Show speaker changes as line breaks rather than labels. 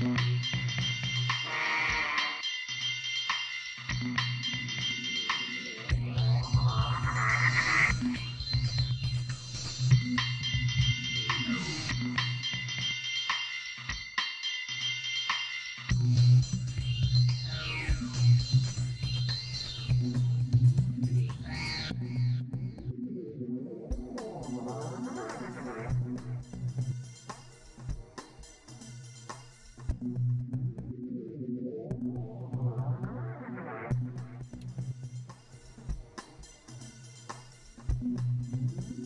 Música uhum. Thank you.